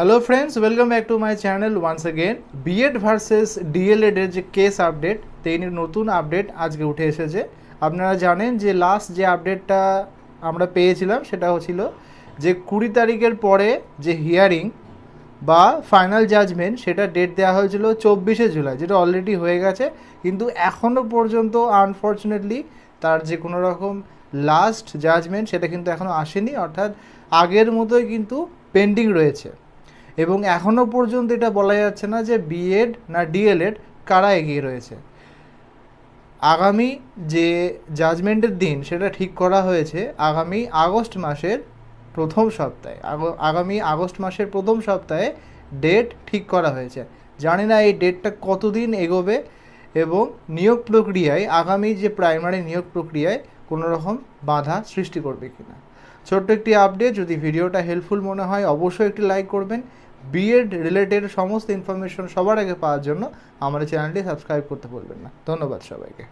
Hello friends welcome back to my channel once again BEd versus DElEd এর যে case update তেই নতুন update আজকে উঠে এসেছে। আপনারা জানেন যে লাস্ট যে আপডেটটা আমরা পেয়েছিলাম, সেটা হচ্ছিল যে কুড়ি তারিখের পরে যে হিয়ারিং বা ফাইনাল জাজমেন্ট সেটা ডেট দেওয়া হয়েছিল চব্বিশে জুলাই, যেটা অলরেডি হয়ে গেছে। কিন্তু এখনও পর্যন্ত আনফর্চুনেটলি তার যে কোনো রকম লাস্ট জাজমেন্ট সেটা কিন্তু এখনও আসেনি। অর্থাৎ আগের মতোই কিন্তু পেন্ডিং রয়েছে। এবং এখনও পর্যন্ত এটা বলা যাচ্ছে না যে বিএড না ডিএলএড কারা এগিয়ে রয়েছে। আগামী যে জাজমেন্টের দিন সেটা ঠিক করা হয়েছে আগামী আগস্ট মাসের প্রথম সপ্তাহে। আগ- আগামী আগস্ট মাসের প্রথম সপ্তাহে ডেট ঠিক করা হয়েছে। জানি না এই ডেটটা কতদিন এগোবে এবং নিয়োগ প্রক্রিয়ায়, আগামী যে প্রাইমারি নিয়োগ প্রক্রিয়ায় কোনো রকম বাধা সৃষ্টি করবে কিনা। ছোট্ট একটি আপডেট যদি ভিডিওটা হেল্পফুল মনে হয়, অবশ্যই একটি লাইক করবেন। বিএড রিলেটেড সমস্ত ইনফরমেশন সবার আগে পাওয়ার জন্য আমার চ্যানেলটি সাবস্ক্রাইব করতে ভুলবেন না। ধন্যবাদ সবাইকে।